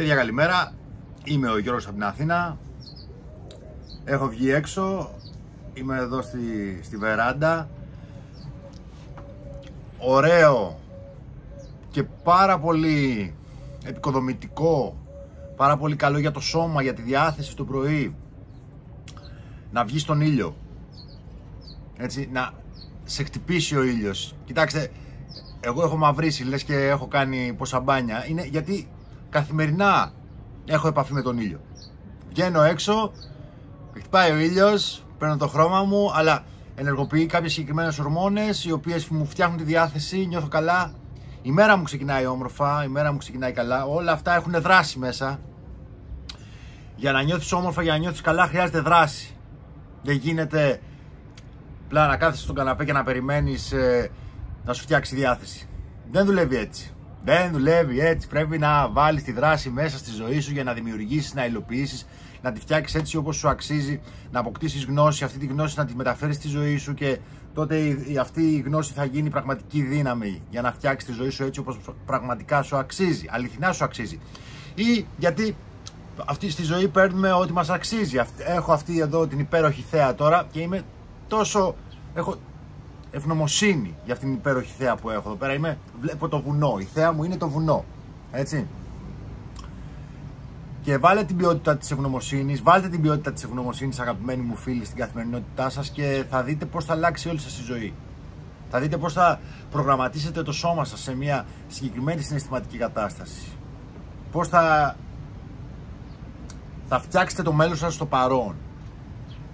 Παιδιά καλημέρα, είμαι ο Γιώργος από την Αθήνα. Έχω βγει έξω, είμαι εδώ στη, στη βεράντα. Ωραίο και πάρα πολύ επικοδομητικό Πάρα πολύ καλό για το σώμα, για τη διάθεση το πρωί Να βγεις στον ήλιο. Έτσι, να σε χτυπήσει ο ήλιος. Κοιτάξτε, εγώ έχω μαυρίσει, λες και έχω κάνει πόσα μπάνια. Είναι γιατί καθημερινά έχω επαφή με τον ήλιο. Βγαίνω έξω, χτυπάει ο ήλιος, παίρνω το χρώμα μου, αλλά ενεργοποιεί κάποιες συγκεκριμένες ορμόνες οι οποίες μου φτιάχνουν τη διάθεση, νιώθω καλά. Η μέρα μου ξεκινάει όμορφα, η μέρα μου ξεκινάει καλά. Όλα αυτά έχουν δράση μέσα. Για να νιώθεις όμορφα, για να νιώθεις καλά, χρειάζεται δράση. Δεν γίνεται απλά να κάθεσαι στον καναπέ και να περιμένεις ε, να σου φτιάξει διάθεση. Δεν δουλεύει έτσι. Δεν δουλεύει έτσι. Πρέπει να βάλεις τη δράση μέσα στη ζωή σου για να δημιουργήσεις, να υλοποιήσεις, να τη φτιάξεις έτσι όπως σου αξίζει, να αποκτήσεις γνώση, αυτή τη γνώση να τη μεταφέρεις στη ζωή σου και τότε η, αυτή η γνώση θα γίνει πραγματική δύναμη για να φτιάξεις τη ζωή σου έτσι όπως πραγματικά σου αξίζει, αληθινά σου αξίζει. Ή γιατί αυτή στη ζωή παίρνουμε ό,τι μας αξίζει. Έχω αυτή εδώ την υπέροχη θέα τώρα και είμαι τόσο. Έχω ευγνωμοσύνη για αυτήν την υπέροχη θέα που έχω εδώ πέρα. Είμαι, βλέπω το βουνό. Η θέα μου είναι το βουνό. Έτσι. Και βάλε την ποιότητα της ευγνωμοσύνης, βάλτε την ποιότητα της ευγνωμοσύνης, αγαπημένοι μου φίλοι, στην καθημερινότητά σας και θα δείτε πώς θα αλλάξει όλη σας η ζωή. Θα δείτε πώς θα προγραμματίσετε το σώμα σας σε μια συγκεκριμένη συναισθηματική κατάσταση. Πώς θα, θα φτιάξετε το μέλλον σας στο παρόν.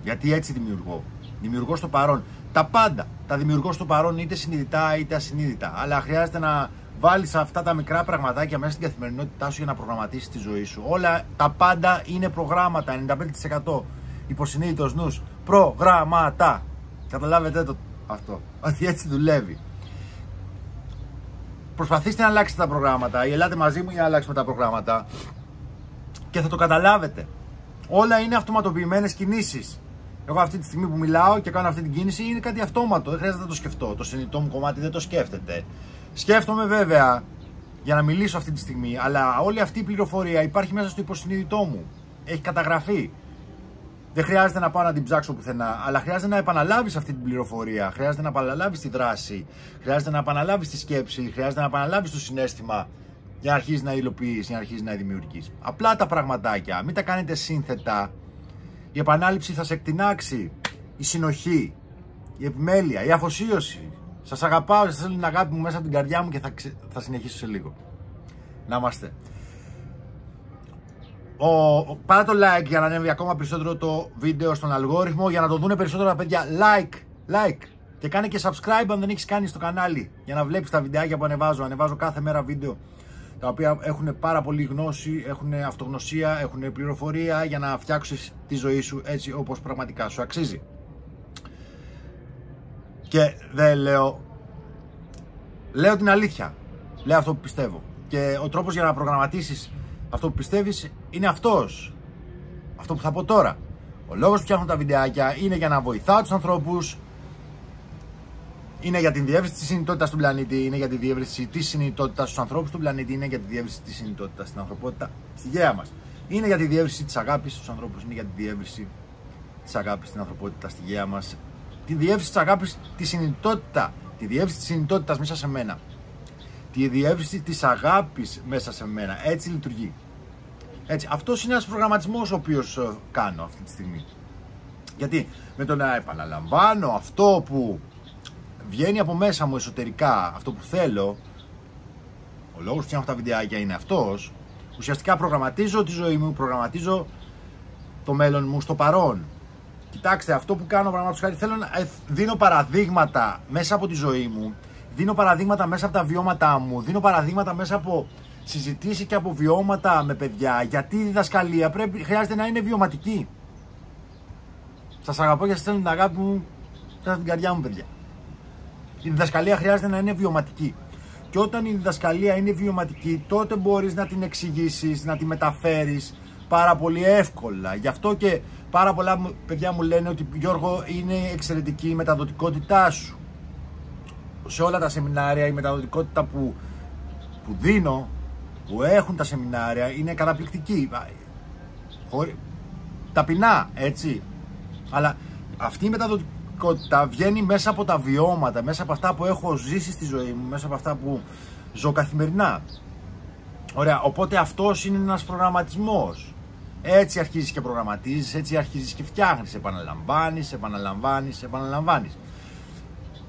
Γιατί έτσι δημιουργώ. Δημιουργώ στο παρόν. Τα πάντα. Τα δημιουργώ στο παρόν είτε συνειδητά είτε ασυνείδητα. Αλλά χρειάζεται να βάλεις αυτά τα μικρά πραγματάκια μέσα στην καθημερινότητά σου για να προγραμματίσεις τη ζωή σου. Όλα τα πάντα είναι προγράμματα. 95% υποσυνείδητος νους. Προγράμματα. Καταλάβετε το αυτό. Ότι έτσι δουλεύει. Προσπαθήστε να αλλάξετε τα προγράμματα ή ελάτε μαζί μου για να αλλάξουμε τα προγράμματα και θα το καταλάβετε. Όλα είναι αυτοματοποιημένες κινήσεις. Εγώ αυτή τη στιγμή που μιλάω και κάνω αυτή την κίνηση είναι κάτι αυτόματο. Δεν χρειάζεται να το σκεφτώ. Το συνειδητό μου κομμάτι δεν το σκέφτεται. Σκέφτομαι βέβαια για να μιλήσω αυτή τη στιγμή, αλλά όλη αυτή η πληροφορία υπάρχει μέσα στο υποσυνείδητό μου. Έχει καταγραφεί. Δεν χρειάζεται να πάω να την ψάξω πουθενά, αλλά χρειάζεται να επαναλάβεις αυτή την πληροφορία. Χρειάζεται να επαναλάβεις τη δράση. Χρειάζεται να επαναλάβεις τη σκέψη. Χρειάζεται να επαναλάβεις το συνέστημα για να αρχίσεις να υλοποιείς, για να αρχίσεις να δημιουργείς. Απλά τα πραγματάκια. Μην τα κάνετε σύνθετα η επανάληψη θα σε εκτινάξει. Η συνοχή, η επιμέλεια, η αφοσίωση. Σας αγαπάω, σας θέλω την αγάπη μου μέσα από την καρδιά μου και θα, θα συνεχίσω σε λίγο. Να είμαστε. Ο, πάρε το like για να ανέβει ακόμα περισσότερο το βίντεο στον αλγόριθμο για να το δούνε περισσότερα παιδιά. Like, like. Και κάνε και subscribe αν δεν έχεις κάνει στο κανάλι για να βλέπεις τα βιντεάκια που ανεβάζω. Ανεβάζω κάθε μέρα βίντεο τα οποία έχουν πάρα πολύ γνώση, έχουν αυτογνωσία, έχουν πληροφορία για να φτιάξεις τη ζωή σου έτσι όπως πραγματικά σου αξίζει. Και δεν λέω, λέω την αλήθεια, λέω αυτό που πιστεύω. Και ο τρόπος για να προγραμματίσεις αυτό που πιστεύεις είναι αυτός, αυτό που θα πω τώρα. Ο λόγος που φτιάχνω τα βιντεάκια είναι για να βοηθάω τους ανθρώπους είναι για την διεύρυνση της συνειδητότητας του πλανήτη, είναι για τη διεύρυνση της συνειδητότητας στους ανθρώπους του πλανήτη, είναι για τη διεύρυνση της συνειδητότητας στην ανθρωπότητα, στη γέα μας. Είναι για τη διεύρυνση της αγάπης στους ανθρώπους, είναι για τη διεύρυνση της αγάπης στην ανθρωπότητα, στη γέα μας. Τη διεύρυνση της αγάπης, τη συνειδητότητα, τη διεύρυνση της συνειδητότητας μέσα σε μένα. Τη διεύρυνση της αγάπης μέσα σε μένα. Έτσι λειτουργεί. Έτσι, αυτός είναι ένας προγραμματισμός ο οποίος ε, κάνω αυτή τη στιγμή. Γιατί με το να επαναλαμβάνω αυτό που βγαίνει από μέσα μου εσωτερικά αυτό που θέλω, ο λόγος που φτιάχνω τα βιντεάκια είναι αυτός, ουσιαστικά προγραμματίζω τη ζωή μου, προγραμματίζω το μέλλον μου στο παρόν. Κοιτάξτε, αυτό που κάνω πραγματικά χάρη θέλω να ε, δίνω παραδείγματα μέσα από τη ζωή μου, δίνω παραδείγματα μέσα από τα βιώματά μου, δίνω παραδείγματα μέσα από συζητήσεις και από βιώματα με παιδιά, γιατί η διδασκαλία πρέπει, χρειάζεται να είναι βιωματική. Σας αγαπώ και σας στέλνω την αγάπη μου, την καρδιά μου, παιδιά. Η διδασκαλία χρειάζεται να είναι βιωματική. Και όταν η διδασκαλία είναι βιωματική, τότε μπορείς να την εξηγήσεις, να τη μεταφέρεις πάρα πολύ εύκολα. Γι' αυτό και πάρα πολλά παιδιά μου λένε ότι Γιώργο είναι εξαιρετική η μεταδοτικότητά σου. Σε όλα τα σεμινάρια η μεταδοτικότητα που, που δίνω που έχουν τα σεμινάρια είναι καταπληκτικοί. Χωρί... Ταπεινά, έτσι. Αλλά αυτή η μεταδοτικότητα βγαίνει μέσα από τα βιώματα, μέσα από αυτά που έχω ζήσει στη ζωή μου, μέσα από αυτά που ζω καθημερινά. Ωραία, οπότε αυτός είναι ένας προγραμματισμός. Έτσι αρχίζεις και προγραμματίζεις, έτσι αρχίζεις και φτιάχνεις, επαναλαμβάνεις, επαναλαμβάνεις, επαναλαμβάνεις.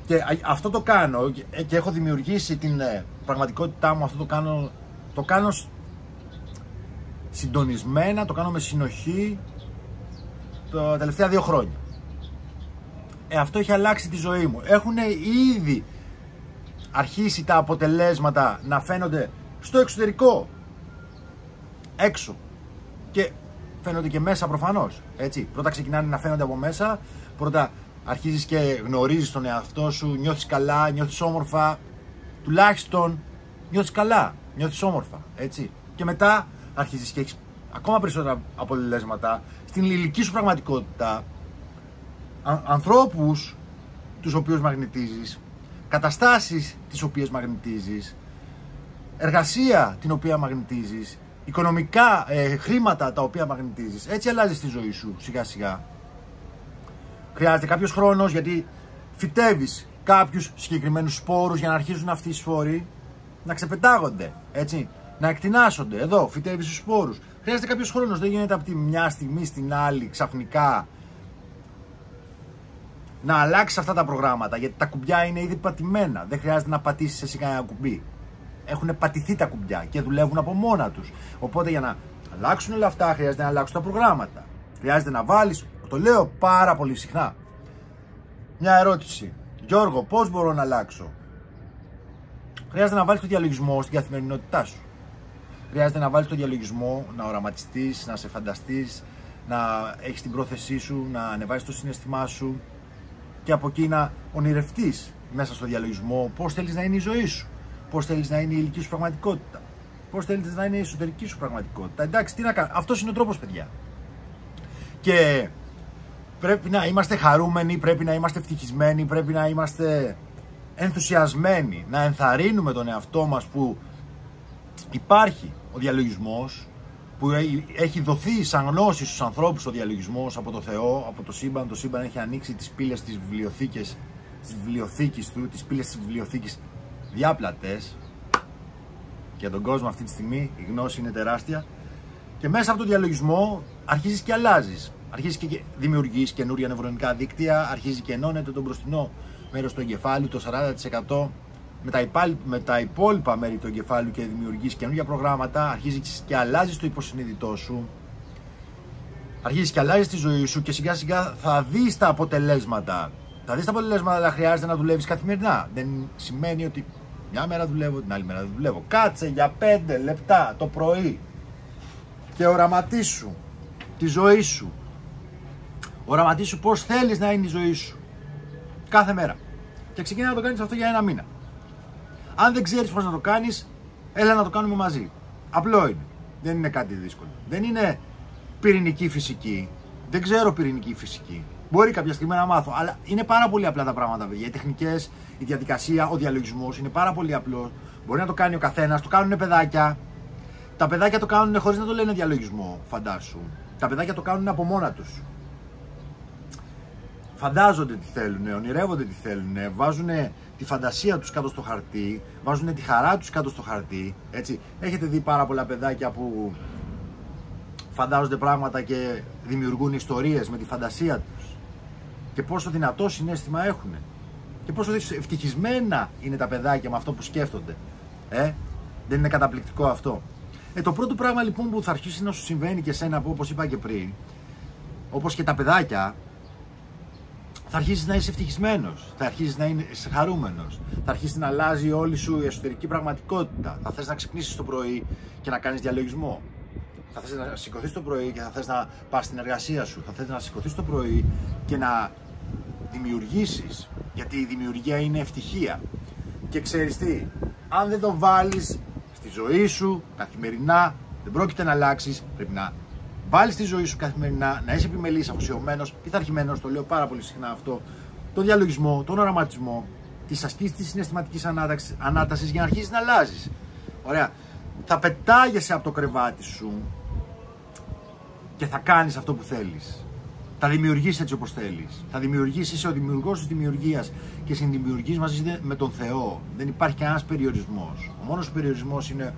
Και αυτό το κάνω και έχω δημιουργήσει την ε, πραγματικότητά μου, αυτό το κάνω, το κάνω συντονισμένα, το κάνω με συνοχή τα τελευταία δύο χρόνια. Ε, αυτό έχει αλλάξει τη ζωή μου. Έχουν ήδη αρχίσει τα αποτελέσματα να φαίνονται στο εξωτερικό. Έξω. Και φαίνονται και μέσα προφανώς. Έτσι. Πρώτα ξεκινάνε να φαίνονται από μέσα. Πρώτα αρχίζεις και γνωρίζεις τον εαυτό σου. Νιώθεις καλά, νιώθεις όμορφα. Τουλάχιστον νιώθεις καλά, νιώθεις όμορφα. Έτσι. Και μετά αρχίζεις και έχεις ακόμα περισσότερα αποτελέσματα στην ηλική σου πραγματικότητα. Α, ανθρώπους τους οποίους μαγνητίζεις, καταστάσεις τις οποίες μαγνητίζεις, εργασία την οποία μαγνητίζεις, οικονομικά ε, χρήματα τα οποία μαγνητίζεις. Έτσι αλλάζεις τη ζωή σου σιγά σιγά. Χρειάζεται κάποιος χρόνος γιατί φυτεύεις κάποιους συγκεκριμένους σπόρους για να αρχίζουν αυτοί οι σπόροι να ξεπετάγονται, έτσι, να εκτινάσονται. Εδώ φυτεύεις τους σπόρους. Χρειάζεται κάποιος χρόνος, δεν γίνεται από τη μια στιγμή στην άλλη ξαφνικά να αλλάξεις αυτά τα προγράμματα γιατί τα κουμπιά είναι ήδη πατημένα. Δεν χρειάζεται να πατήσεις εσύ κανένα κουμπί έχουν πατηθεί τα κουμπιά και δουλεύουν από μόνα τους. Οπότε για να αλλάξουν όλα αυτά χρειάζεται να αλλάξουν τα προγράμματα. Χρειάζεται να βάλεις, το λέω πάρα πολύ συχνά. Μια ερώτηση. Γιώργο, πώς μπορώ να αλλάξω; Χρειάζεται να βάλεις το διαλογισμό στην καθημερινότητά σου. Χρειάζεται να βάλεις το διαλογισμό, να οραματιστείς, να σε φανταστείς, να έχεις την πρόθεσή σου, να ανεβάσεις το συναισθημά σου και από εκεί να ονειρευτείς μέσα στο διαλογισμό πώς θέλεις να είναι η ζωή σου πώς θέλεις να είναι η ηλική σου πραγματικότητα. Πώς θέλεις να είναι η εσωτερική σου πραγματικότητα. Εντάξει, τι να κάνω. Αυτός είναι ο τρόπος, παιδιά. Και πρέπει να είμαστε χαρούμενοι, πρέπει να είμαστε ευτυχισμένοι, πρέπει να είμαστε ενθουσιασμένοι, να ενθαρρύνουμε τον εαυτό μας που υπάρχει ο διαλογισμός, που έχει δοθεί σαν γνώση στους ανθρώπους ο διαλογισμός από το Θεό, από το σύμπαν. Το σύμπαν έχει ανοίξει τις πύλες της βιβλιοθήκης, της βιβλιοθήκης του, τις πύλες της βιβλιοθήκης διάπλατες. Για τον κόσμο αυτή τη στιγμή η γνώση είναι τεράστια. Και μέσα από τον διαλογισμό αρχίζεις και αλλάζεις. Αρχίζεις και δημιουργείς καινούρια νευρονικά δίκτυα αρχίζει και ενώνεται τον μπροστινό μέρος του εγκεφάλου το 40% με τα, υπάλ, με τα υπόλοιπα μέρη του εγκεφάλου και δημιουργείς καινούργια προγράμματα αρχίζεις και αλλάζεις το υποσυνείδητό σου αρχίζεις και αλλάζεις τη ζωή σου και σιγά σιγά θα δεις τα αποτελέσματα θα δεις τα αποτελέσματα αλλά χρειάζεται να δουλεύεις καθημερινά δεν σημαίνει ότι μια μέρα δουλεύω, την άλλη μέρα δεν δουλεύω. Κάτσε για 5 λεπτά το πρωί και οραματίσου τη ζωή σου. Οραματίσου πώς θέλεις να είναι η ζωή σου. Κάθε μέρα. Και ξεκινά να το κάνεις αυτό για ένα μήνα. Αν δεν ξέρεις πώς να το κάνεις, έλα να το κάνουμε μαζί. Απλό είναι. Δεν είναι κάτι δύσκολο. Δεν είναι πυρηνική φυσική. Δεν ξέρω πυρηνική φυσική. Μπορεί κάποια στιγμή να μάθω. Αλλά είναι πάρα πολύ απλά τα πράγματα, παιδιά. Οι τεχνικές, η διαδικασία, ο διαλογισμός είναι πάρα πολύ απλό. Μπορεί να το κάνει ο καθένας, το κάνουν παιδάκια. Τα παιδάκια το κάνουν χωρίς να το λένε διαλογισμό, φαντάσου. Τα παιδάκια το κάνουν από μόνα τους. Φαντάζονται τι θέλουν, ονειρεύονται τι θέλουν, βάζουν τη φαντασία τους κάτω στο χαρτί, βάζουν τη χαρά τους κάτω στο χαρτί. Έτσι. Έχετε δει πάρα πολλά παιδάκια που φαντάζονται πράγματα και δημιουργούν ιστορίες με τη φαντασία τους; Και πόσο δυνατό συνέστημα έχουν και πόσο ευτυχισμένα είναι τα παιδάκια με αυτό που σκέφτονται; Ε, δεν είναι καταπληκτικό αυτό; Ε, το πρώτο πράγμα λοιπόν που θα αρχίσει να σου συμβαίνει και σένα που όπως είπα και πριν, όπως και τα παιδάκια, θα αρχίσεις να είσαι ευτυχισμένος, θα αρχίσεις να είσαι χαρούμενο, θα αρχίσει να αλλάζει όλη σου η εσωτερική πραγματικότητα. Θα θες να ξυπνήσεις το πρωί και να κάνεις διαλογισμό. Θα θες να σηκωθείς το πρωί και θα θες να πας στην εργασία σου. Θα θες να σηκωθείς το πρωί και να δημιουργήσεις γιατί η δημιουργία είναι ευτυχία και ξέρεις τι αν δεν το βάλεις στη ζωή σου καθημερινά δεν πρόκειται να αλλάξεις. πρέπει να βάλεις τη ζωή σου καθημερινά να είσαι επιμελής, αφοσιωμένος, πειθαρχημένος το λέω πάρα πολύ συχνά αυτό τον διαλογισμό, τον οραματισμό τη ασκήση της συναισθηματικής ανάτασης για να αρχίσεις να αλλάζεις. Ωραία. θα πετάγεσαι από το κρεβάτι σου και θα κάνεις αυτό που θέλεις. Θα δημιουργήσει έτσι όπως θέλεις. Θα δημιουργήσει, είσαι ο δημιουργός της δημιουργίας και συνδημιουργείς μαζί με τον Θεό. Δεν υπάρχει κανένας περιορισμός. Ο μόνος περιορισμός είναι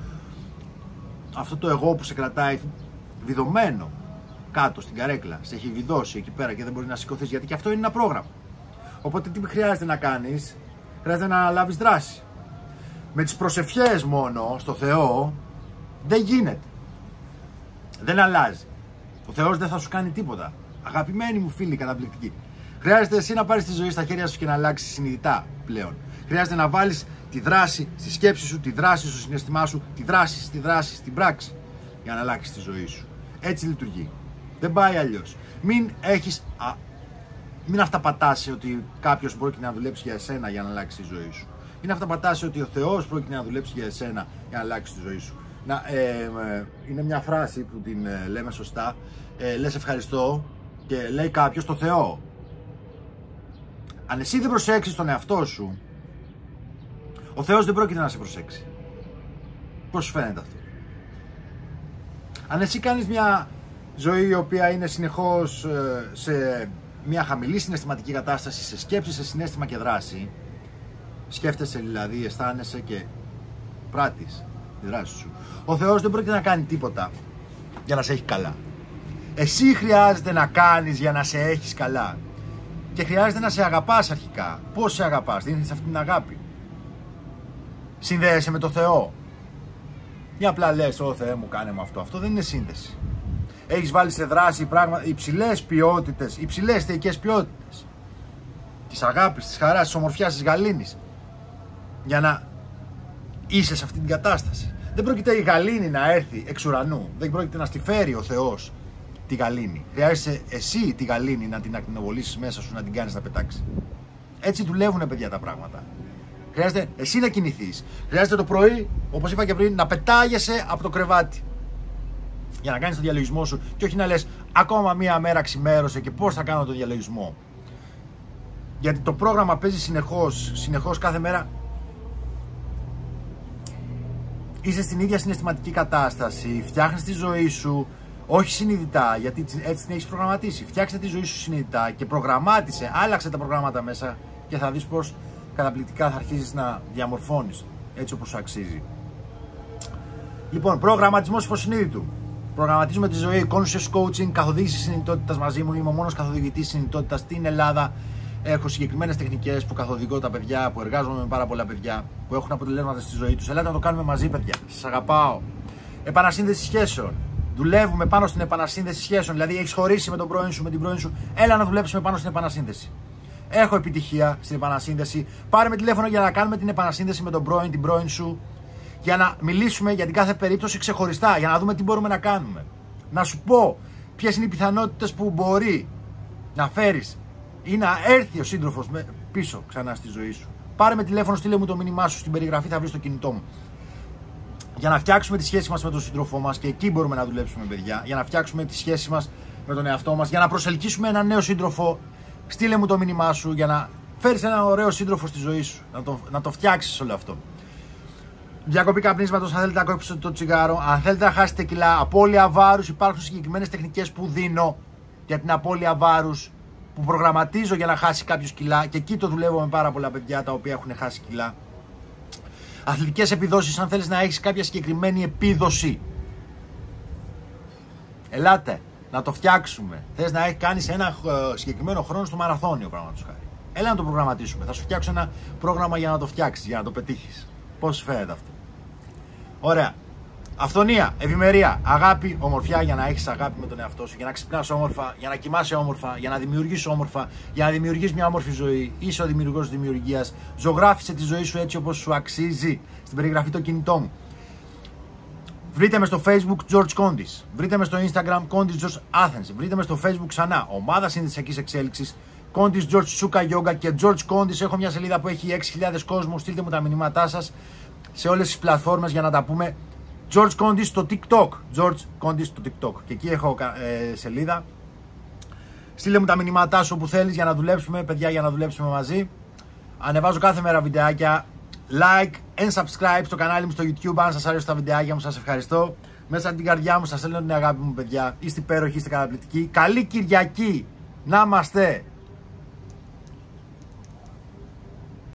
αυτό το εγώ που σε κρατάει βιδωμένο κάτω στην καρέκλα. Σε έχει βιδώσει εκεί πέρα και δεν μπορεί να σηκωθείς γιατί και αυτό είναι ένα πρόγραμμα. Οπότε τι χρειάζεται να κάνεις, χρειάζεται να αναλάβει δράση. Με τις προσευχές μόνο στο Θεό δεν γίνεται. Δεν αλλάζει. Ο Θεός δεν θα σου κάνει τίποτα. Αγαπημένοι μου φίλοι, καταπληκτικοί. Χρειάζεται εσύ να πάρεις τη ζωή στα χέρια σου και να αλλάξεις συνειδητά πλέον. Χρειάζεται να βάλεις τη δράση στη σκέψη σου, τη δράση στο συναισθημά σου, τη δράση στη δράση, στην πράξη για να αλλάξεις τη ζωή σου. Έτσι λειτουργεί. Δεν πάει αλλιώς. Μην έχεις. Μην αυταπατάσει ότι κάποιος πρόκειται να δουλέψει για εσένα για να αλλάξει τη ζωή σου. Μην αυταπατάσει ότι ο Θεός πρόκειται να δουλέψει για εσένα για να αλλάξει τη ζωή σου. Να, ε, ε, είναι μια φράση που την ε, λέμε σωστά. Ε, λες ευχαριστώ και λέει κάποιος το Θεό. Αν εσύ δεν προσέξεις τον εαυτό σου, ο Θεός δεν πρόκειται να σε προσέξει. Πώς σου φαίνεται αυτό; Αν εσύ κάνεις μια ζωή η οποία είναι συνεχώς ε, σε μια χαμηλή συναισθηματική κατάσταση, σε σκέψη, σε συνέστημα και δράση, σκέφτεσαι δηλαδή, αισθάνεσαι και πράττεις τη δράση σου. Ο Θεός δεν πρόκειται να κάνει τίποτα για να σε έχει καλά. Εσύ χρειάζεται να κάνεις για να σε έχεις καλά. Και χρειάζεται να σε αγαπάς αρχικά. Πώς σε αγαπάς, δίνεις αυτή την αγάπη. Συνδέεσαι με το Θεό. Ή απλά λες, Ω Θεέ μου κάνε μου αυτό. Αυτό δεν είναι σύνδεση. Έχεις βάλει σε δράση πράγματα, υψηλές ποιότητες, υψηλές θεϊκές ποιότητες. Της αγάπης, της χαράς, της ομορφιάς, της γαλήνης. Για να είσαι σε αυτή την κατάσταση. Δεν πρόκειται η γαλήνη να έρθει εξ ουρανού. Δεν πρόκειται να στη φέρει ο Θεός τη γαλήνη. Χρειάζεσαι εσύ τη γαλήνη να την ακτινοβολήσεις μέσα σου, να την κάνεις να πετάξεις. Έτσι δουλεύουν παιδιά τα πράγματα. Χρειάζεται εσύ να κινηθεί. Χρειάζεται το πρωί, όπως είπα και πριν, να πετάγεσαι από το κρεβάτι. Για να κάνεις το διαλογισμό σου και όχι να λες ακόμα μία μέρα ξημέρωσε και πώς θα κάνω το διαλογισμό. Γιατί το πρόγραμμα παίζει συνεχώς, συνεχώς κάθε μέρα. Είσαι στην ίδια συναισθηματική κατάσταση, φτιάχνεις τη ζωή σου, όχι συνειδητά, γιατί έτσι την έχεις προγραμματίσει. Φτιάξτε τη ζωή σου συνειδητά και προγραμμάτισε, άλλαξε τα προγράμματα μέσα και θα δεις πώς καταπληκτικά θα αρχίσεις να διαμορφώνεις έτσι όπως σου αξίζει. Λοιπόν, προγραμματισμός υποσυνείδητου. Προγραμματίζουμε τη ζωή, conscious coaching, καθοδήγηση συνειδητότητας μαζί μου. Είμαι ο μόνος καθοδηγητής συνειδητότητας στην Ελλάδα. Έχω συγκεκριμένες τεχνικές που καθοδηγώ τα παιδιά, που εργάζομαι με πάρα πολλά παιδιά που έχουν αποτελέσματα στη ζωή τους. Ελάτε να το κάνουμε μαζί, παιδιά. Σας αγαπάω. Επανασύνδεση σχέσεων. Δουλεύουμε πάνω στην επανασύνδεση σχέσεων. Δηλαδή, έχεις χωρίσει με τον πρώην σου, με την πρώην σου. Έλα να δουλέψουμε πάνω στην επανασύνδεση. Έχω επιτυχία στην επανασύνδεση. Πάρε με τηλέφωνο για να κάνουμε την επανασύνδεση με τον πρώην, την πρώην σου. Για να μιλήσουμε για την κάθε περίπτωση ξεχωριστά. Για να δούμε τι μπορούμε να κάνουμε. Να σου πω ποιες είναι οι πιθανότητες που μπορεί να φέρεις ή να έρθει ο σύντροφος πίσω ξανά στη ζωή σου. Πάρε με τηλέφωνο, στείλε μου το μήνυμά σου στην περιγραφή, θα βρεις το κινητό μου για να φτιάξουμε τη σχέση μας με τον σύντροφό μας και εκεί μπορούμε να δουλέψουμε, παιδιά. Για να φτιάξουμε τη σχέση μας με τον εαυτό μας, για να προσελκύσουμε έναν νέο σύντροφο. Στείλε μου το μήνυμά σου για να φέρεις έναν ωραίο σύντροφο στη ζωή σου. Να το, να το φτιάξεις όλο αυτό. Διακοπή καπνίσματος, αν θέλετε να κόψετε το τσιγάρο, αν θέλετε να χάσετε κιλά, απώλεια βάρους. Υπάρχουν συγκεκριμένες τεχνικές που δίνω για την απώλεια βάρους που προγραμματίζω για να χάσει κάποιος κιλά και εκεί το δουλεύω με πάρα πολλά παιδιά τα οποία έχουν χάσει κιλά αθλητικές επιδόσεις, αν θέλεις να έχεις κάποια συγκεκριμένη επίδοση. Ελάτε, να το φτιάξουμε. Θες να κάνεις ένα ε, συγκεκριμένο χρόνο στο μαραθώνιο, πράγματος χάρη. Έλα να το προγραμματίσουμε. Θα σου φτιάξω ένα πρόγραμμα για να το φτιάξεις, για να το πετύχεις. Πώς φαίνεται αυτό; Ωραία. Αυθονία, ευημερία, αγάπη, ομορφιά για να έχεις αγάπη με τον εαυτό σου, για να ξυπνάς όμορφα, για να κοιμάσαι όμορφα, για να δημιουργήσει όμορφα, για να δημιουργείς μια όμορφη ζωή. Είσαι ο δημιουργός της δημιουργίας. Ζωγράφησε τη ζωή σου έτσι όπως σου αξίζει. Στην περιγραφή το κινητό μου. Βρείτε με στο facebook George Condis. Βρείτε με στο instagram Condis George Athens. Βρείτε με στο facebook ξανά ομάδα συνδεσιακή εξέλιξης. Condis George Suka Yoga και George Condis. Έχω μια σελίδα που έχει 6.000 κόσμους. Στείλτε μου τα μηνύματά σας σε όλες τις πλατφόρμες για να τα πούμε George Condis στο TikTok. George Condis στο TikTok. Και εκεί έχω ε, σελίδα. Στείλε μου τα μηνύματά σου όπου θέλεις για να δουλέψουμε, παιδιά, για να δουλέψουμε μαζί. Ανεβάζω κάθε μέρα βιντεάκια. Like and subscribe στο κανάλι μου στο YouTube αν σας άρεσε τα βιντεάκια μου, σας ευχαριστώ. Μέσα από την καρδιά μου σας στέλνω την αγάπη μου παιδιά. Είστε υπέροχοι, είστε καταπληκτικοί. Καλή Κυριακή να είμαστε.